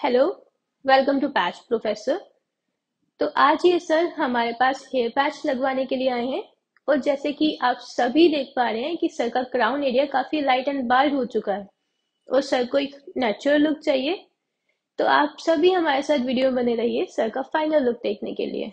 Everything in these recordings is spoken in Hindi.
Hello welcome to Patch Professor तो आज ये सर हमारे पास हेयर पैच लगवाने के लिए आए हैं और जैसे कि आप सभी देख पा रहे हैं कि सर का क्राउन एरिया काफ़ी लाइट एंड बाल्ड हो चुका है और सर को एक नेचुरल लुक चाहिए। तो आप सभी हमारे साथ वीडियो बने रहिए सर का फाइनल लुक देखने के लिए।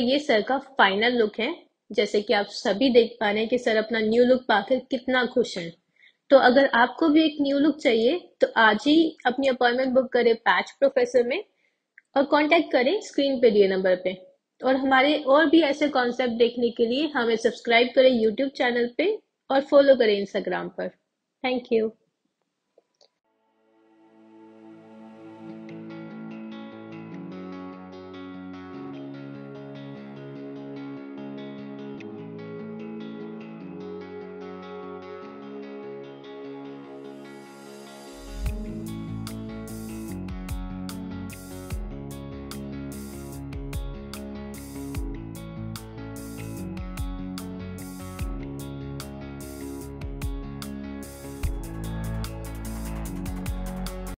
ये सर का फाइनल लुक है। जैसे कि आप सभी देख पा रहे हैं कि सर अपना न्यू लुक पाकर कितना खुश हैं। तो अगर आपको भी एक न्यू लुक चाहिए तो आज ही अपनी अपॉइंटमेंट बुक करें पैच प्रोफेसर में और कांटेक्ट करें स्क्रीन पे दिए नंबर पे। और हमारे और भी ऐसे कॉन्सेप्ट देखने के लिए हमें सब्सक्राइब करें यूट्यूब चैनल पे और फॉलो करें इंस्टाग्राम पर। Thank you